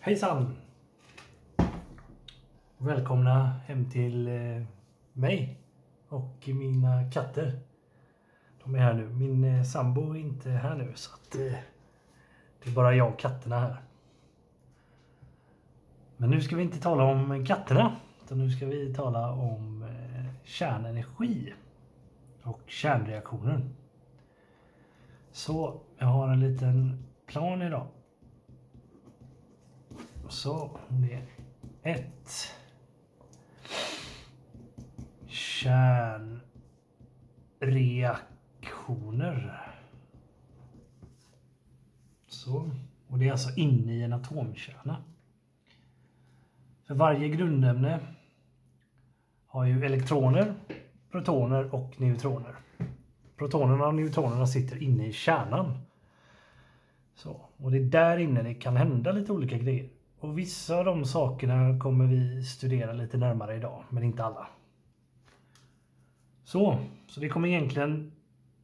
Hejsan! Välkomna hem till eh, mig och mina katter. De är här nu. Min eh, sambo är inte här nu så att eh, det är bara jag och katterna här. Men nu ska vi inte tala om katterna utan nu ska vi tala om kärnenergi och kärnreaktioner. Så jag har en liten plan idag så, det är ett. Kärnreaktioner. Så. Och det är alltså inne i en atomkärna. För varje grundämne har ju elektroner, protoner och neutroner. Protonerna och neutronerna sitter inne i kärnan. Så. Och det är där inne det kan hända lite olika grejer. Och vissa av de sakerna kommer vi studera lite närmare idag, men inte alla. Så, så det kommer egentligen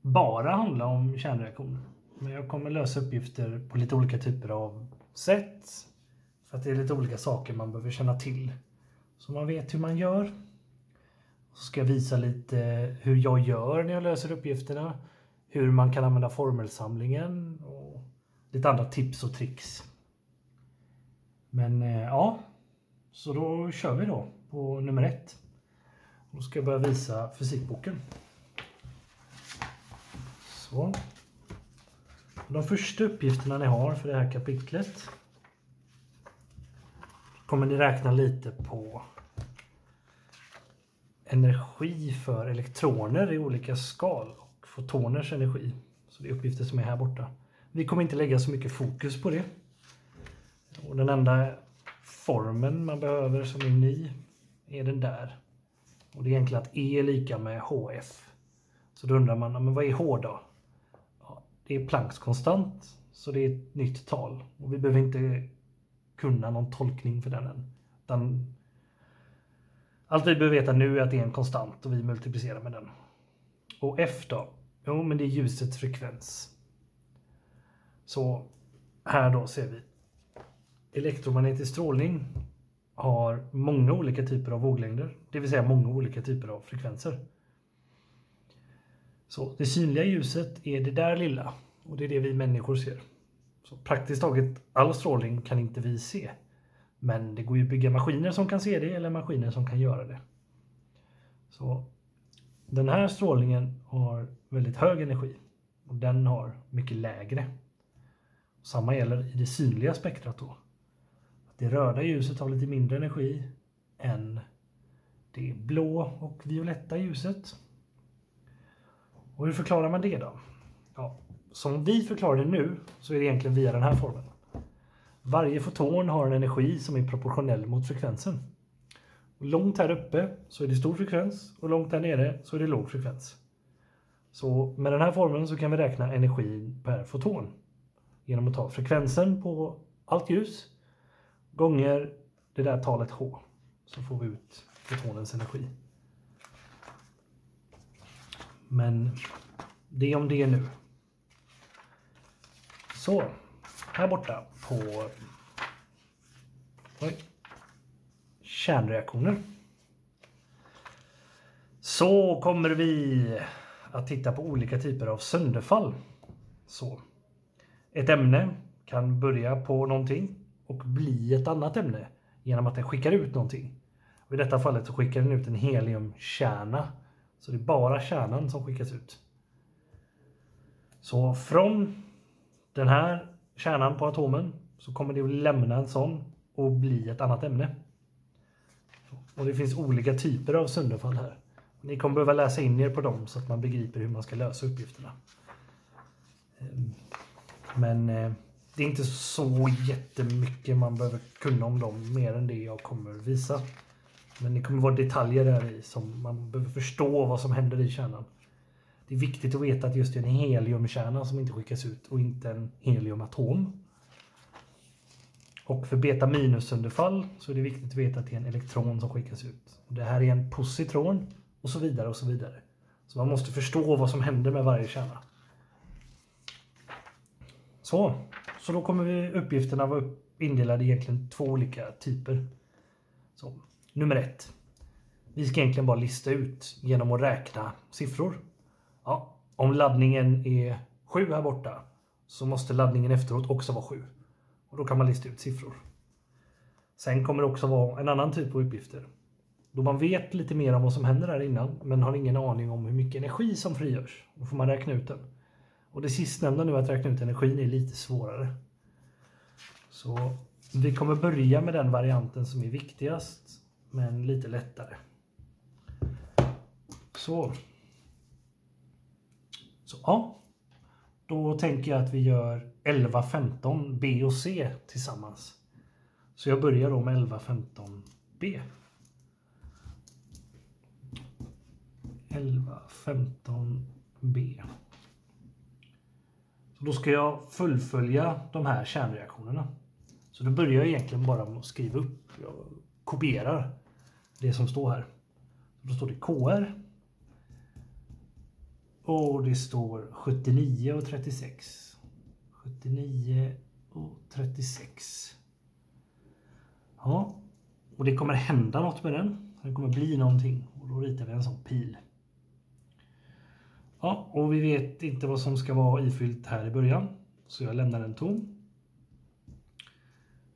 bara handla om kärnreaktioner. Men jag kommer lösa uppgifter på lite olika typer av sätt. För att det är lite olika saker man behöver känna till. Så man vet hur man gör. Så ska jag visa lite hur jag gör när jag löser uppgifterna. Hur man kan använda formelsamlingen och lite andra tips och tricks. Men eh, ja, så då kör vi då på nummer ett. Då ska jag börja visa fysikboken. Så. De första uppgifterna ni har för det här kapitlet kommer ni räkna lite på energi för elektroner i olika skal och fotoners energi. Så det är uppgifter som är här borta. Vi kommer inte lägga så mycket fokus på det. Och den enda formen man behöver som är ny är den där. Och det är egentligen att E är lika med HF. Så då undrar man, men vad är H då? Ja, det är Plancks konstant, så det är ett nytt tal. Och vi behöver inte kunna någon tolkning för den än. Utan allt vi behöver veta nu är att det är en konstant och vi multiplicerar med den. Och F då? Jo, men det är ljusets frekvens. Så här då ser vi elektromagnetisk strålning har många olika typer av våglängder, det vill säga många olika typer av frekvenser. Så det synliga ljuset är det där lilla och det är det vi människor ser. Så praktiskt taget all strålning kan inte vi se. Men det går ju att bygga maskiner som kan se det eller maskiner som kan göra det. Så Den här strålningen har väldigt hög energi och den har mycket lägre. Samma gäller i det synliga spektrat då. Det röda ljuset har lite mindre energi än det blå och violetta ljuset. Och hur förklarar man det då? Ja, som vi förklarar det nu så är det egentligen via den här formeln. Varje foton har en energi som är proportionell mot frekvensen. Och långt här uppe så är det stor frekvens och långt där nere så är det låg frekvens. Så med den här formeln så kan vi räkna energin per foton genom att ta frekvensen på allt ljus gånger det där talet H. Så får vi ut fotonens energi. Men det är om det nu. Så, här borta på oj, kärnreaktioner. Så kommer vi att titta på olika typer av sönderfall. Så, ett ämne kan börja på någonting och bli ett annat ämne genom att den skickar ut någonting. Och I detta fallet så skickar den ut en heliumkärna. Så det är bara kärnan som skickas ut. Så från den här kärnan på atomen så kommer det att lämna en sån och bli ett annat ämne. Och det finns olika typer av sönderfall här. Ni kommer behöva läsa in er på dem så att man begriper hur man ska lösa uppgifterna. Ehm, men eh, det är inte så jättemycket man behöver kunna om dem mer än det jag kommer visa. Men det kommer vara detaljer där i som man behöver förstå vad som händer i kärnan. Det är viktigt att veta att just det är en heliumkärna som inte skickas ut och inte en heliumatom. Och för beta minus-sönderfall så är det viktigt att veta att det är en elektron som skickas ut. Och det här är en positron och så vidare och så vidare. Så man måste förstå vad som händer med varje kärna. Så, så då kommer vi uppgifterna vara indelade i egentligen två olika typer. Så, nummer ett. Vi ska egentligen bara lista ut genom att räkna siffror. Ja, om laddningen är 7 här borta så måste laddningen efteråt också vara 7. Och då kan man lista ut siffror. Sen kommer det också vara en annan typ av uppgifter. Då man vet lite mer om vad som händer här innan men har ingen aning om hur mycket energi som frigörs. Då får man räkna ut den. Och det sistnämnda nu att räkna ut energin är lite svårare. Så vi kommer börja med den varianten som är viktigast men lite lättare. Så. Så ja. Då tänker jag att vi gör 11, 15 B och C tillsammans. Så jag börjar då med 11, 15 B. 11, 15 B. Då ska jag fullfölja de här kärnreaktionerna. Så då börjar jag egentligen bara med att skriva upp. Jag kopierar det som står här. Då står det KR. Och det står 79 och 36. 79 och 36. Ja, och det kommer hända något med den. Det kommer bli någonting och då ritar vi en sån pil. Ja, och vi vet inte vad som ska vara ifyllt här i början. Så jag lämnar den tom.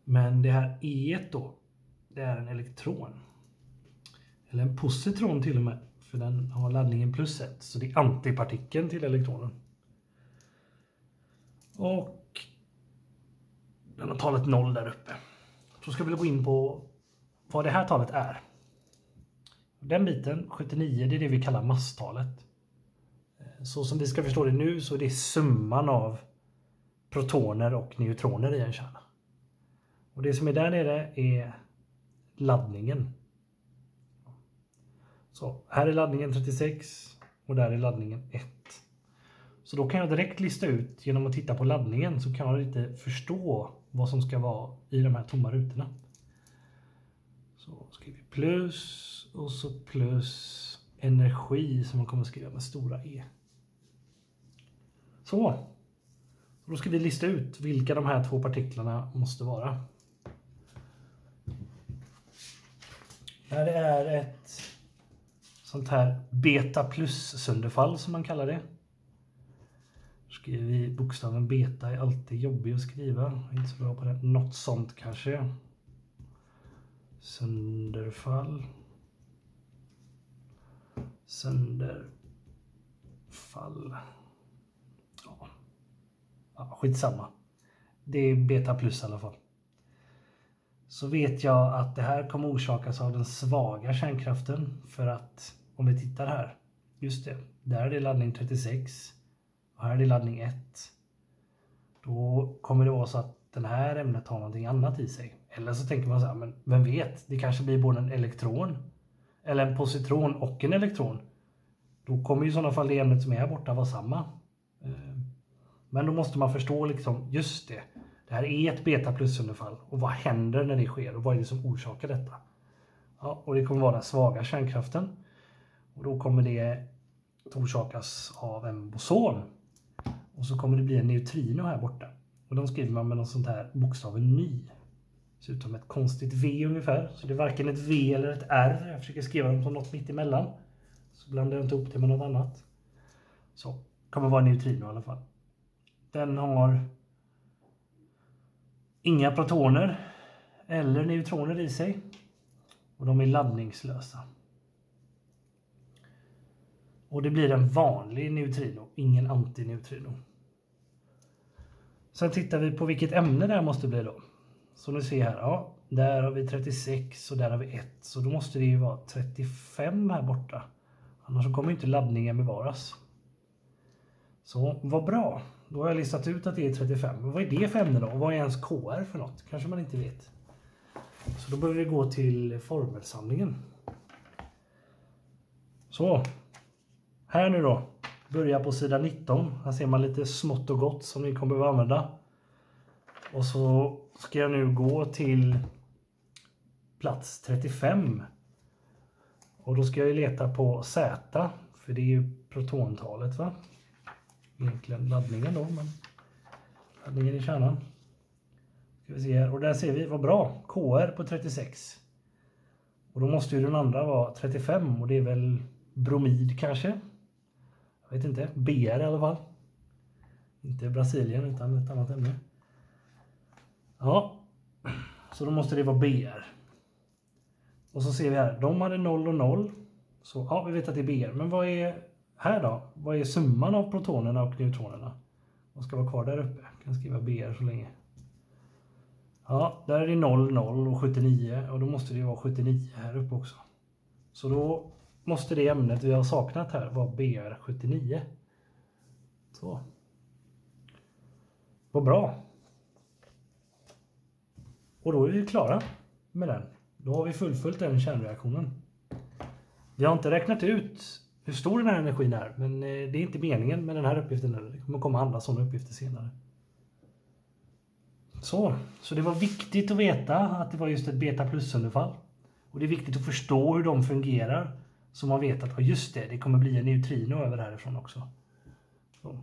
Men det här E då, det är en elektron. Eller en positron till och med. För den har laddningen plus 1. Så det är antipartikeln till elektronen. Och den har talet 0 där uppe. Så ska vi gå in på vad det här talet är. Den biten, 79, det är det vi kallar masstalet. Så som vi ska förstå det nu så är det summan av protoner och neutroner i en kärna. Och det som är där nere är laddningen. Så här är laddningen 36 och där är laddningen 1. Så då kan jag direkt lista ut genom att titta på laddningen så kan jag lite förstå vad som ska vara i de här tomma rutorna. Så skriver vi plus och så plus energi som man kommer att skriva med stora E. Så. Då ska vi lista ut vilka de här två partiklarna måste vara. När det är ett sånt här beta plus sönderfall som man kallar det. Skriver vi bokstaven beta är alltid jobbig att skriva. Jag är inte så bra på det. Något sånt kanske. Sönderfall. Sönderfall. Ja. skitsamma. Det är beta plus i alla fall så vet jag att det här kommer orsakas av den svaga kärnkraften. För att om vi tittar här, just det, där är det laddning 36 och här är det laddning 1. Då kommer det vara så att den här ämnet har någonting annat i sig. Eller så tänker man så här, men vem vet, det kanske blir både en elektron eller en positron och en elektron. Då kommer ju i sådana fall det ämnet som är här borta vara samma. Men då måste man förstå liksom, just det, det här är ett beta plus-underfall och vad händer när det sker och vad är det som orsakar detta? Ja, och det kommer vara den svaga kärnkraften och då kommer det att orsakas av en boson. Och så kommer det bli en neutrino här borta. Och de skriver man med något sånt här bokstaven ny. Ser ut som ett konstigt V ungefär. Så det är varken ett V eller ett R. Jag försöker skriva dem som något mitt emellan. Så blandar jag inte ihop det med något annat. Så, kommer vara en neutrino i alla fall. Den har inga protoner eller neutroner i sig. Och de är laddningslösa. Och det blir en vanlig neutrino, ingen antineutrino. Sen tittar vi på vilket ämne det här måste bli då. Så ni ser här, ja, där har vi 36 och där har vi 1. Så då måste det ju vara 35 här borta. Annars kommer inte laddningen bevaras. Så vad bra. Då har jag listat ut att det är 35. vad är det för ämne då? Och vad är ens KR för något? Kanske man inte vet. Så då behöver vi gå till formelsamlingen. Så. Här nu då. Börja på sida 19. Här ser man lite smått och gott som ni kommer behöva använda. Och så ska jag nu gå till plats 35. Och då ska jag leta på Z. För det är ju protontalet va? Egentligen laddningen då, men laddningen i kärnan. Ska vi se här. Och där ser vi, vad bra. KR på 36. Och då måste ju den andra vara 35 och det är väl bromid kanske. Jag vet inte. BR i alla fall. Inte Brasilien utan ett annat ämne. Ja, så då måste det vara BR. Och så ser vi här, de hade 0 och 0. Så ja, vi vet att det är BR. Men vad är här då? Vad är summan av protonerna och neutronerna? De ska vara kvar där uppe. Jag kan skriva BR så länge. Ja, där är det 0, 0 och 79 och då måste det vara 79 här uppe också. Så då måste det ämnet vi har saknat här vara BR79. Så. Vad bra. Och då är vi klara med den. Då har vi fullföljt den kärnreaktionen. Vi har inte räknat ut hur stor den här energin är, men eh, det är inte meningen med den här uppgiften. Det kommer komma andra sådana uppgifter senare. Så, så det var viktigt att veta att det var just ett beta plus-sönderfall. Och det är viktigt att förstå hur de fungerar. Så man vet att, ja just det, det kommer bli en neutrino över härifrån också. Så.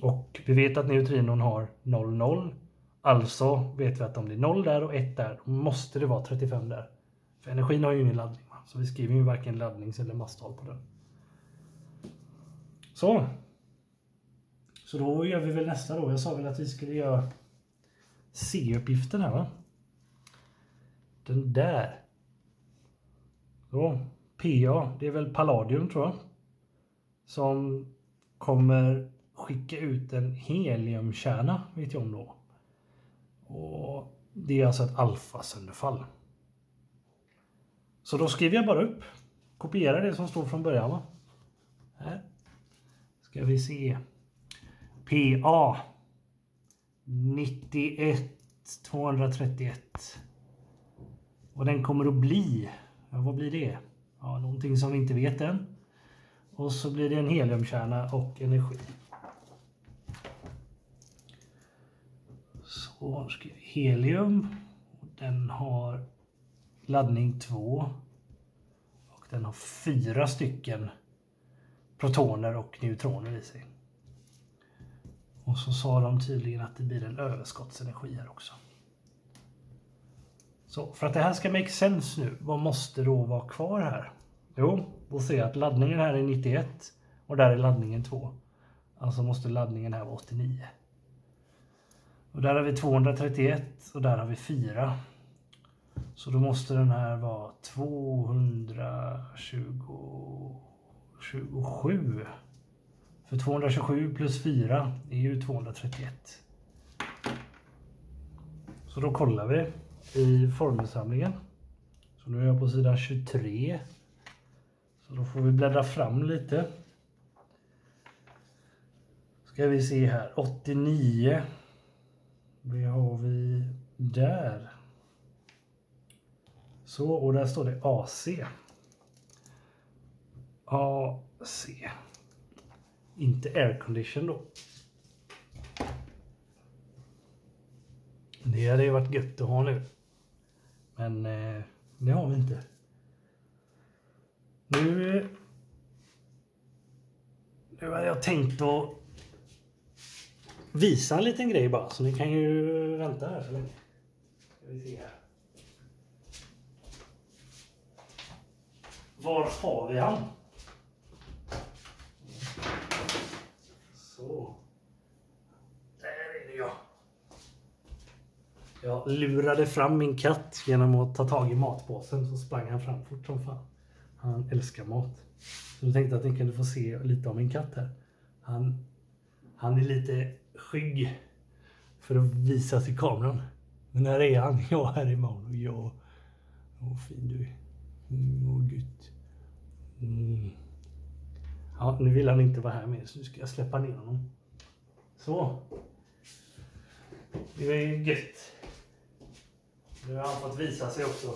Och vi vet att neutrinon har 0, 0. Alltså vet vi att om det är 0 där och 1 där, då måste det vara 35 där. För energin har ju ingen laddning. Så vi skriver ju varken laddnings eller masstal på den. Så. Så då gör vi väl nästa då. Jag sa väl att vi skulle göra C-uppgiften här va? Den där. Så, PA, det är väl Palladium tror jag. Som kommer skicka ut en heliumkärna, vet jag om då. Och det är alltså ett alfasönderfall. Så då skriver jag bara upp, kopierar det som står från början. Va? Här ska vi se. PA 91 231. Och den kommer att bli, ja, vad blir det? Ja, någonting som vi inte vet än. Och så blir det en heliumkärna och energi. Så skriver vi helium. Den har laddning 2. Och den har fyra stycken protoner och neutroner i sig. Och så sa de tydligen att det blir en överskottsenergi här också. Så för att det här ska make sense nu, vad måste då vara kvar här? Jo, då ser jag att laddningen här är 91 och där är laddningen 2. Alltså måste laddningen här vara 89. Och där har vi 231 och där har vi 4. Så då måste den här vara 220 27. För 227 plus 4 är ju 231. Så då kollar vi i formelsamlingen. Så nu är jag på sidan 23. Så då får vi bläddra fram lite. Ska vi se här, 89. Det har vi där. Så, och där står det AC. AC. Inte aircondition då. Det hade ju varit gött att ha nu. Men eh, det har vi inte. Nu, nu hade jag tänkt att visa en liten grej bara, så ni kan ju vänta här så länge. Ska vi se här. Var har vi han? Så. Där är jag. ja. Jag lurade fram min katt genom att ta tag i matpåsen så sprang han fram fort som fan. Han älskar mat. Så jag tänkte att ni kunde få se lite av min katt här. Han, han är lite skygg för att visa till kameran. Men här är han, jag här är Mauno. Ja, åh fin du är. Mm, åh gud. Mm. Ja, nu vill han inte vara här mer så nu ska jag släppa ner honom. Så. Det är gött. Nu har han fått visa sig också.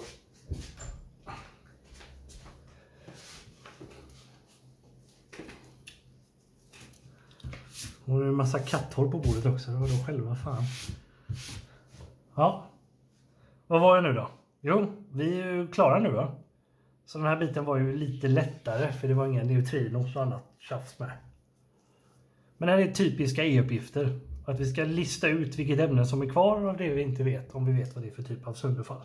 Och det är en massa katthår på bordet också. Det var då själva fan. Ja. Vad var jag nu då? Jo, vi är ju klara nu va? Så den här biten var ju lite lättare för det var inga neutrinos och annat tjafs med. Men det här är typiska E-uppgifter. Att vi ska lista ut vilket ämne som är kvar av det vi inte vet, om vi vet vad det är för typ av sönderfall.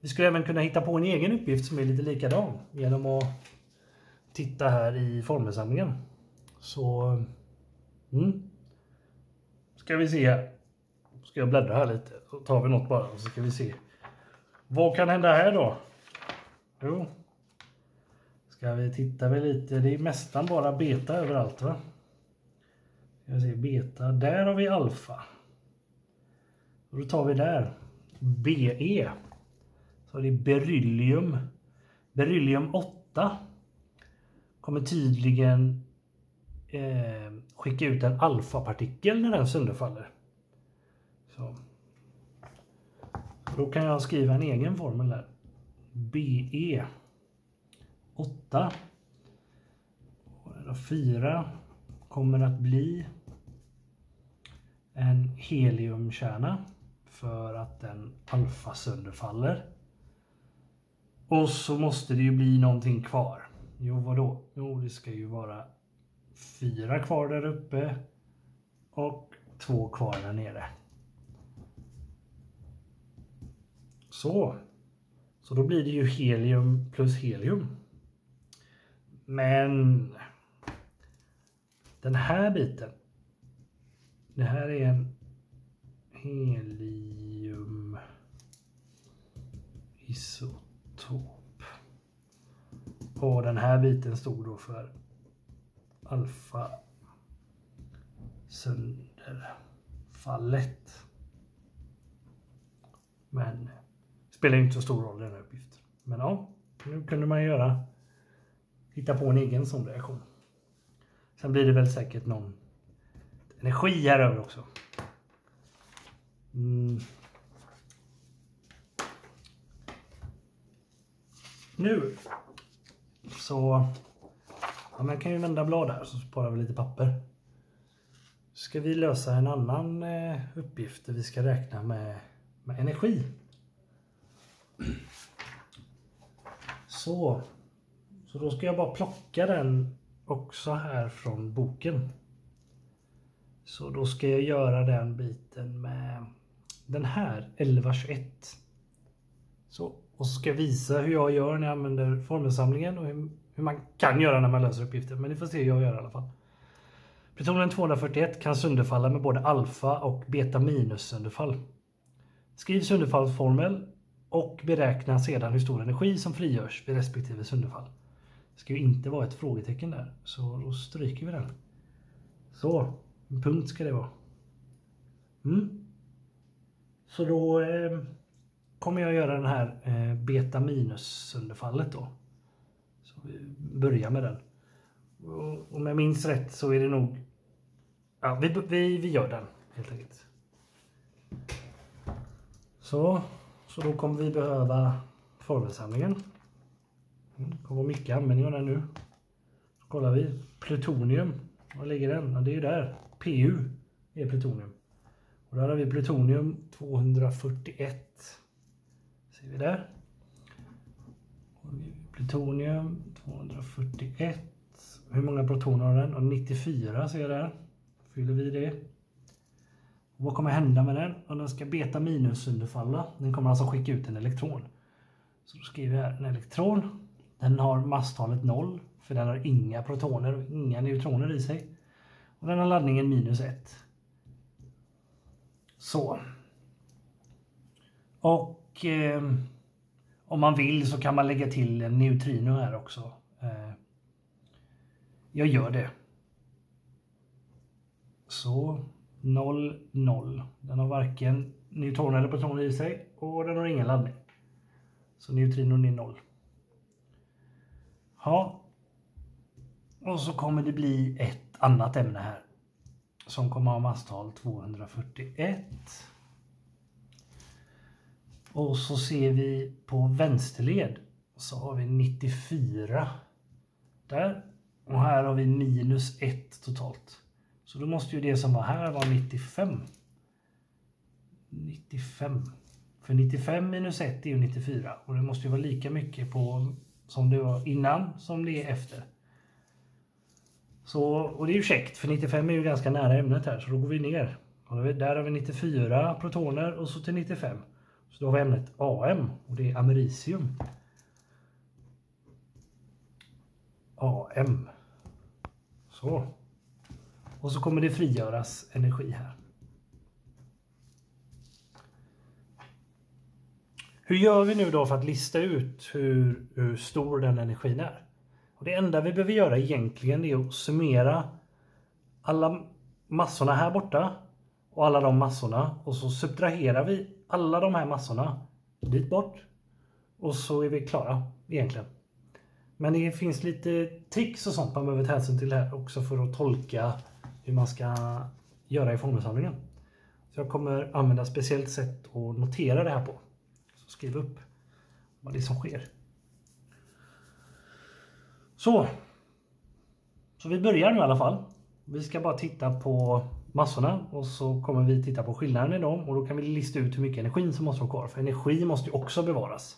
Vi skulle även kunna hitta på en egen uppgift som är lite likadan genom att titta här i formelsamlingen. Så... Mm. Ska vi se här. Ska jag bläddra här lite så tar vi något bara och så ska vi se. Vad kan hända här då? Jo. Ska vi titta väl lite. Det är nästan bara beta överallt va? Ska vi se beta. Där har vi alfa. Och då tar vi där. BE. Så det är beryllium. Beryllium 8 kommer tydligen eh, skicka ut en alfapartikel när den sönderfaller. Så. Då kan jag skriva en egen formel där. BE 8 4 kommer att bli en heliumkärna för att den alfa sönderfaller. Och så måste det ju bli någonting kvar. Jo, vadå? Jo, det ska ju vara fyra kvar där uppe och två kvar där nere. Så. Så då blir det ju helium plus helium. Men den här biten. Det här är en helium isotop. Och den här biten stod då för alfa sönderfallet. Men spelar inte så stor roll den här uppgiften. Men ja, nu kunde man göra hitta på en egen sån reaktion. Sen blir det väl säkert någon energi här över också. Mm. Nu så ja, man kan ju vända blad här så sparar vi lite papper. Ska vi lösa en annan eh, uppgift där vi ska räkna med, med energi. Så. Så då ska jag bara plocka den också här från boken. Så då ska jag göra den biten med den här 1121. Så, och så ska jag visa hur jag gör när jag använder formelsamlingen och hur, hur man kan göra när man löser uppgifter. Men ni får se hur jag gör i alla fall. Plutonium 241 kan sönderfalla med både alfa och beta minus sönderfall. Skriv sönderfallsformel och beräkna sedan hur stor energi som frigörs vid respektive sönderfall. Det ska ju inte vara ett frågetecken där, så då stryker vi den. Så, en punkt ska det vara. Mm. Så då eh, kommer jag göra den här eh, beta minus sönderfallet då. Så vi börjar med den. Och om jag minns rätt så är det nog... Ja, vi, vi, vi gör den helt enkelt. Så, så då kommer vi behöva formelsamlingen. Mm, det kommer vara mycket användning av den nu. Så kollar vi. Plutonium. Var ligger den? Ja, det är ju där. PU är plutonium. Och där har vi plutonium 241. Ser vi där. Plutonium 241. Hur många protoner har den? Och 94 ser jag där. Fyller vi det. Vad kommer hända med den? Om den ska beta minusunderfalla. Den kommer alltså skicka ut en elektron. Så då skriver jag här en elektron. Den har masstalet 0 för den har inga protoner och inga neutroner i sig. Och den har laddningen minus 1. Så. Och eh, om man vill så kan man lägga till en neutrino här också. Eh, jag gör det. Så 0, 0. Den har varken neutroner eller protoner i sig och den har ingen laddning. Så neutrinon är 0. Ja. Och så kommer det bli ett annat ämne här. Som kommer ha masstal 241. Och så ser vi på vänsterled så har vi 94. Där. Och här har vi minus 1 totalt. Så då måste ju det som var här vara 95. 95. För 95 minus 1 är ju 94 och det måste ju vara lika mycket på som det var innan som det är efter. Så, och det är ju käckt för 95 är ju ganska nära ämnet här så då går vi ner. där har vi 94 protoner och så till 95. Så då har vi ämnet AM och det är americium. AM. Så. Och så kommer det frigöras energi här. Hur gör vi nu då för att lista ut hur, hur stor den energin är? Och det enda vi behöver göra egentligen är att summera alla massorna här borta och alla de massorna och så subtraherar vi alla de här massorna dit bort och så är vi klara egentligen. Men det finns lite tricks och sånt man behöver ta hänsyn till här också för att tolka hur man ska göra i formelsamlingen. Så jag kommer använda ett speciellt sätt att notera det här på. Så skriv upp vad det är som sker. Så. Så vi börjar nu i alla fall. Vi ska bara titta på massorna och så kommer vi titta på skillnaden i dem och då kan vi lista ut hur mycket energin som måste vara kvar. För energi måste ju också bevaras.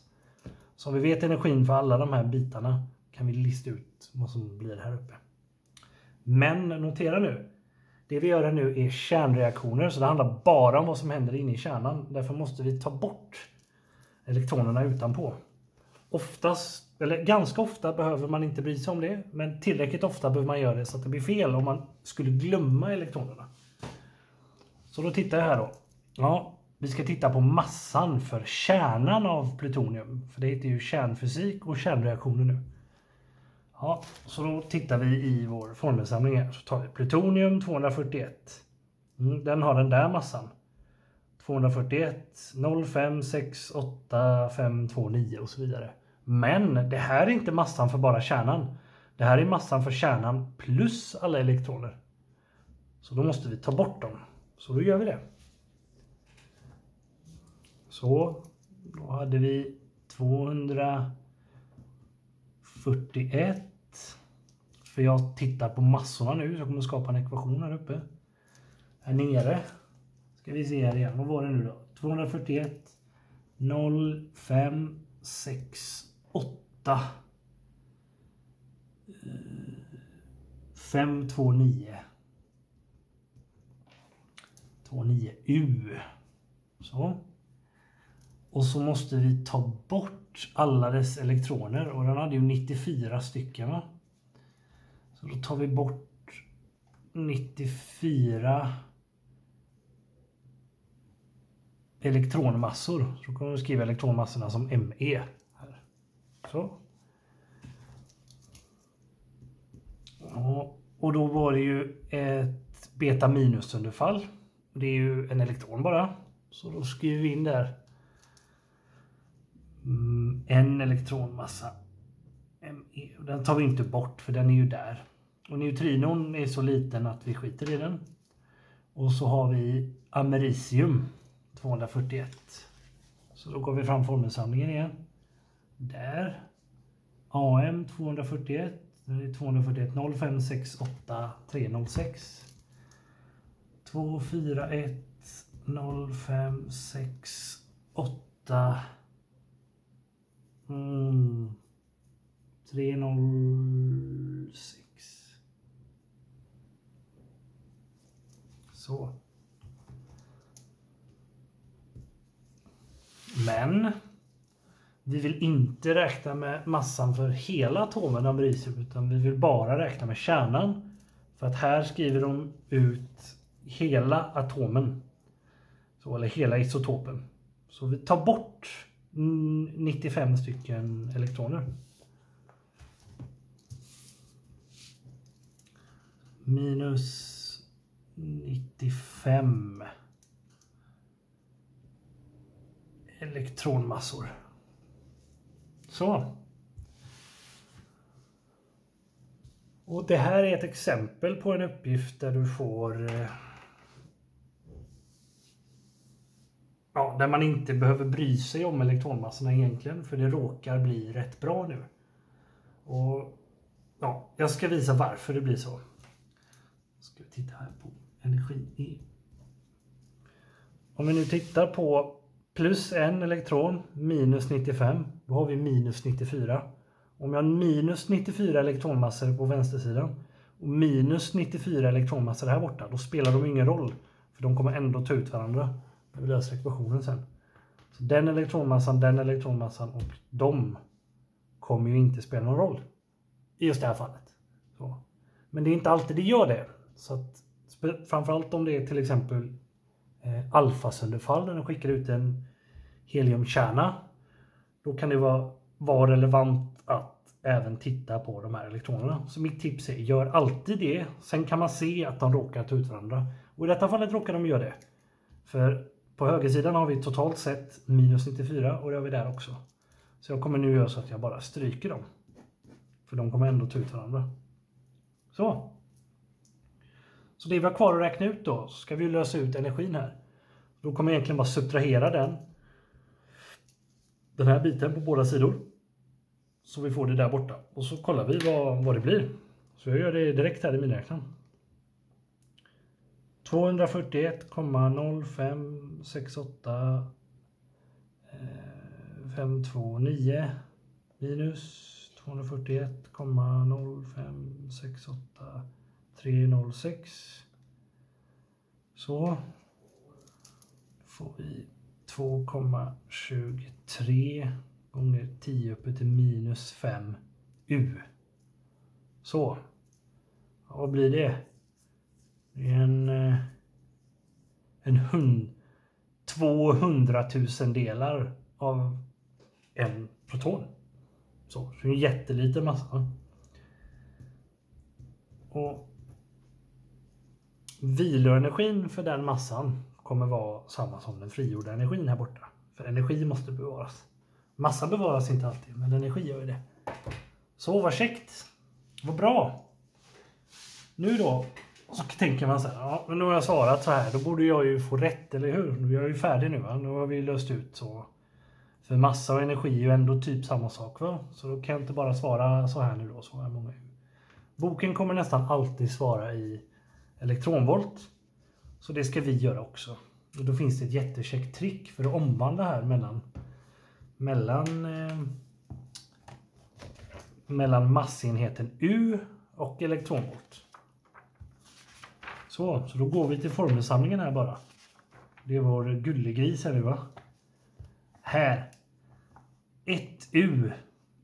Så om vi vet energin för alla de här bitarna kan vi lista ut vad som blir här uppe. Men notera nu. Det vi gör här nu är kärnreaktioner så det handlar bara om vad som händer inne i kärnan. Därför måste vi ta bort elektronerna utanpå. Oftast, eller ganska ofta behöver man inte bry sig om det. Men tillräckligt ofta behöver man göra det så att det blir fel om man skulle glömma elektronerna. Så då tittar jag här då. Ja, vi ska titta på massan för kärnan av plutonium. För det heter ju kärnfysik och kärnreaktioner nu. Ja, så då tittar vi i vår formelsamling här. Så tar vi plutonium 241. Mm, den har den där massan. 241, 05, 6, 8, 5, 2, 9 och så vidare. Men det här är inte massan för bara kärnan. Det här är massan för kärnan plus alla elektroner. Så då måste vi ta bort dem. Så då gör vi det. Så, då hade vi 241. För jag tittar på massorna nu så jag kommer skapa en ekvation här uppe. Här nere. Ska vi se här igen. Vad var det nu då? 241 0, 5, 6, 8 5, 2, 9 2, 9 U. Så. Och så måste vi ta bort alla dess elektroner och den hade ju 94 stycken va? Så då tar vi bort 94 elektronmassor. Så kommer vi skriva elektronmassorna som ME. Här. Så. Och då var det ju ett beta minus underfall. Det är ju en elektron bara. Så då skriver vi in där mm, en elektronmassa Den tar vi inte bort för den är ju där. Och neutrinon är så liten att vi skiter i den. Och så har vi americium 241. Så då går vi fram formelsamlingen igen. Där. AM 241. Det är 241 0568 306. 241 0568 mm, 306. Så. Men vi vill inte räkna med massan för hela atomen av risium utan vi vill bara räkna med kärnan. För att här skriver de ut hela atomen. Så, eller hela isotopen. Så vi tar bort 95 stycken elektroner. Minus 95 elektronmassor. Så. Och det här är ett exempel på en uppgift där du får eh, Ja, där man inte behöver bry sig om elektronmassorna egentligen för det råkar bli rätt bra nu. Och ja, Jag ska visa varför det blir så. Ska vi titta här på energi E. Om vi nu tittar på plus en elektron minus 95, då har vi minus 94. Om jag har minus 94 elektronmassor på vänstersidan och minus 94 elektronmassor här borta, då spelar de ingen roll. För de kommer ändå ta ut varandra. när Vi löser ekvationen sen. Så den elektronmassan, den elektronmassan och de kommer ju inte spela någon roll. I just det här fallet. Så. Men det är inte alltid det gör det. Så att, framförallt om det är till exempel eh, alfasönderfall när den skickar ut en heliumkärna. Då kan det vara, vara relevant att även titta på de här elektronerna. Så mitt tips är, gör alltid det. Sen kan man se att de råkar ta ut varandra. Och i detta fallet råkar de göra det. För på högersidan har vi totalt sett minus 94 och det har vi där också. Så jag kommer nu göra så att jag bara stryker dem. För de kommer ändå ta ut varandra. Så. Så det vi har kvar att räkna ut då, så ska vi lösa ut energin här. Då kommer jag egentligen bara subtrahera den. Den här biten på båda sidor. Så vi får det där borta. Och så kollar vi vad, vad det blir. Så jag gör det direkt här i miniräknaren. 241,0568 529 eh, minus 241,0568 306 Så får vi 2,23 gånger 10 uppe till minus 5 U. Så. Vad blir det? Det är en, eh, en hund, 200 000 delar av en proton. Så, så en jätteliten massa. Och viloenergin för den massan kommer vara samma som den frigjorda energin här borta. För energi måste bevaras. Massa bevaras inte alltid, men energi gör ju det. Så vad käckt. Vad bra. Nu då, så tänker man så här, ja, men nu har jag svarat så här, då borde jag ju få rätt, eller hur? Nu är jag ju färdig nu, va? nu har vi löst ut så. För massa och energi är ju ändå typ samma sak, va? Så då kan jag inte bara svara så här nu då, så här många. Boken kommer nästan alltid svara i elektronvolt. Så det ska vi göra också. Och då finns det ett jättekäckt trick för att omvandla här mellan mellan eh, mellan massenheten U och elektronvolt. Så, så då går vi till formelsamlingen här bara. Det är vår gullegris här nu va. Här. 1U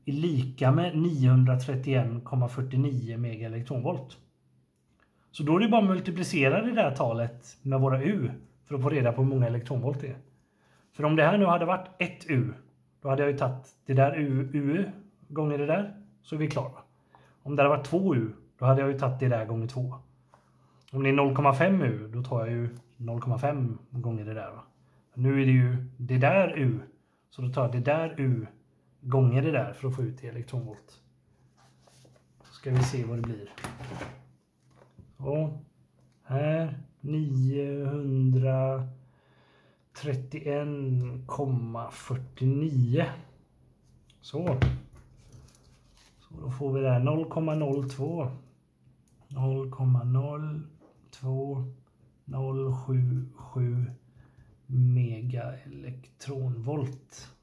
är lika med 931,49 megaelektronvolt. Så då är det bara att multiplicera det där talet med våra U för att få reda på hur många elektronvolt det är. För om det här nu hade varit ett u, då hade jag ju tagit det där U, U gånger det där, så är vi klara. Om det hade varit 2U, då hade jag ju tagit det där gånger 2. Om det är 0,5 U, då tar jag ju 0,5 gånger det där. Va? Nu är det ju det där U, så då tar jag det där U gånger det där för att få ut det elektronvolt. Så ska vi se vad det blir. Ja, här 931,49. Så. Så då får vi där 0,02. 0,02077 megaelektronvolt.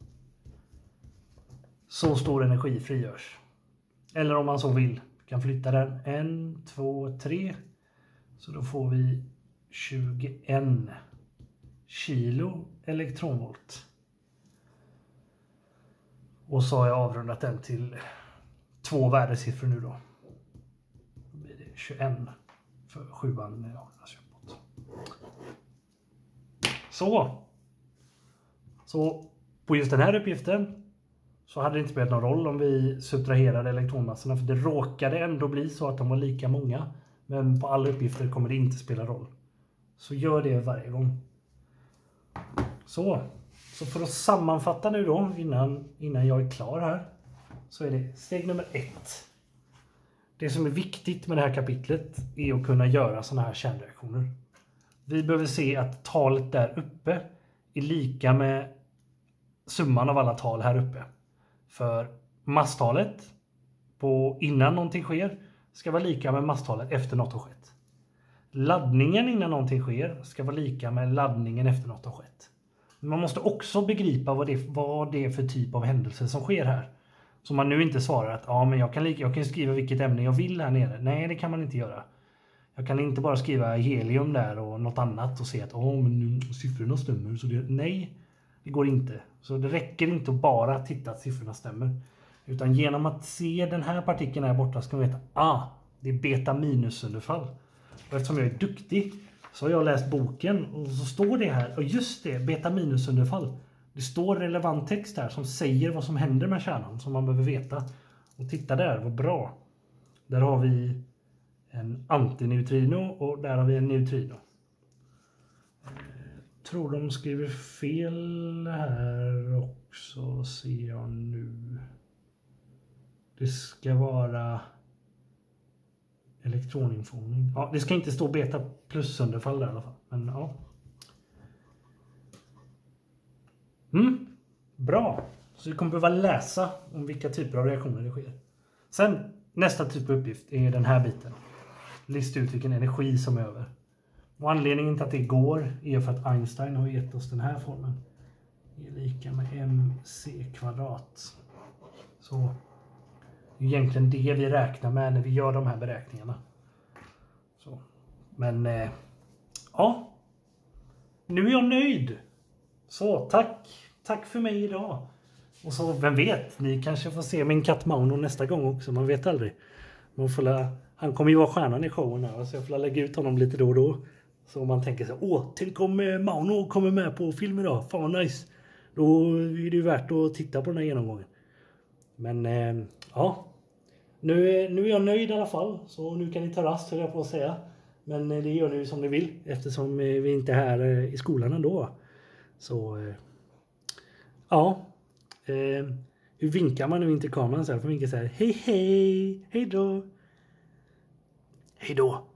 Så stor energi frigörs. Eller om man så vill kan flytta den. En, två, tre. Så då får vi 21 kilo elektronvolt. Och så har jag avrundat den till två värdesiffror nu då. Då blir det 21 för sjuan jag har. Så. Så på just den här uppgiften så hade det inte spelat någon roll om vi subtraherade elektronmassorna för det råkade ändå bli så att de var lika många. Men på alla uppgifter kommer det inte spela roll. Så gör det varje gång. Så, så för att sammanfatta nu då innan, innan jag är klar här. Så är det steg nummer ett. Det som är viktigt med det här kapitlet är att kunna göra sådana här kärnreaktioner. Vi behöver se att talet där uppe är lika med summan av alla tal här uppe. För masstalet på innan någonting sker ska vara lika med masstalet efter något har skett. Laddningen innan någonting sker ska vara lika med laddningen efter något har skett. Man måste också begripa vad det, vad det är för typ av händelse som sker här. Så man nu inte svarar att ja, men jag kan, jag kan skriva vilket ämne jag vill här nere. Nej, det kan man inte göra. Jag kan inte bara skriva helium där och något annat och se att oh, men siffrorna stämmer. Så det, nej, det går inte. Så det räcker inte att bara titta att siffrorna stämmer. Utan genom att se den här partikeln här borta ska man veta ah, det är beta minusunderfall. Och eftersom jag är duktig så har jag läst boken och så står det här, och just det, beta minusunderfall. Det står relevant text här som säger vad som händer med kärnan som man behöver veta. Och titta där, vad bra. Där har vi en antineutrino och där har vi en neutrino. Jag tror de skriver fel här också, ser jag nu. Det ska vara elektroninfångning. Ja, det ska inte stå beta plus underfall där i alla fall. Men ja. Mm, bra. Så vi kommer behöva läsa om vilka typer av reaktioner det sker. Sen nästa typ av uppgift är den här biten. Lista ut vilken energi som är över. Och anledningen till att det går är för att Einstein har gett oss den här formeln. är lika med mc kvadrat. Så det är egentligen det vi räknar med när vi gör de här beräkningarna. Så. Men eh, ja, nu är jag nöjd. Så tack, tack för mig idag. Och så vem vet, ni kanske får se min katt Mauno nästa gång också. Man vet aldrig. Man får la, han kommer ju vara stjärnan i showen här, så jag får lägga ut honom lite då och då. Så om man tänker så åh, tänk om Mauno kommer med på film idag. Fan vad nice. Då är det ju värt att titta på den här genomgången. Men eh, ja, nu, nu är jag nöjd i alla fall. Så nu kan ni ta rast höll jag på att säga. Men eh, det gör ni som ni vill eftersom eh, vi inte är här eh, i skolan ändå. Så ja. Hur vinkar man nu in till kameran så här? Får vinka så här. Hej hej! Hej då! Hej då!